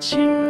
轻